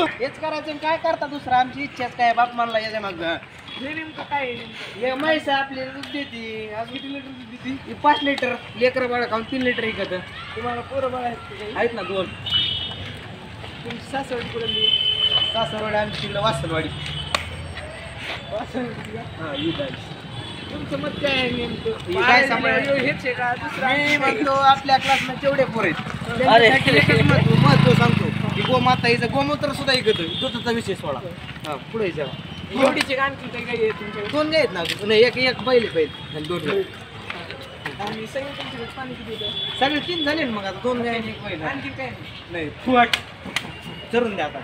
हेच करायचं आणि काय करता दुसरं? आमची इच्छाच काय बाप मानला याच्या माग? हे नेमकं काय आहे नेमकं? हे म्हैस आपली दूध देते. आज किती लिटर दूध देते? ही पाच लिटर. लेकर बाळा खाऊन तीन लिटर विकत. तुम्हाला पोरं बाळ आहेत का काही? आहेत ना दोन. तुमची सासवड कुठली सासरवाडी आमची तिकडे वासनवाडी वासवड का? हा. तुमचं मत काय आहे नेमकं? हे काय बाळ सांभाळ- दिल्यावर हेच आहे का दुसरं मी आहे का? म्हणतो आपल्या क्लासला जेवढे पोर आहेत. त्यांच्यासाठी एकच महत्त्व महत्त्व सांगतो. की गोमाता हिचं गोमूत्र सुद्धा ऐकत दुधाचा विषय सोडा. हा पुढे जावा. एवढीचे का आणखी काही काही आहे तुमच्याकडे? दोन आहेत ना नाही एक एक बैल आहे बैल. आणि दोन. आणि सगळं तुमच्याकडे पाणी किती येतं? सगळे तीन झाले ना मग आता. दोन गाय आणि एक बैल. आणखी काय? नाही फुवाट चरून द्या आता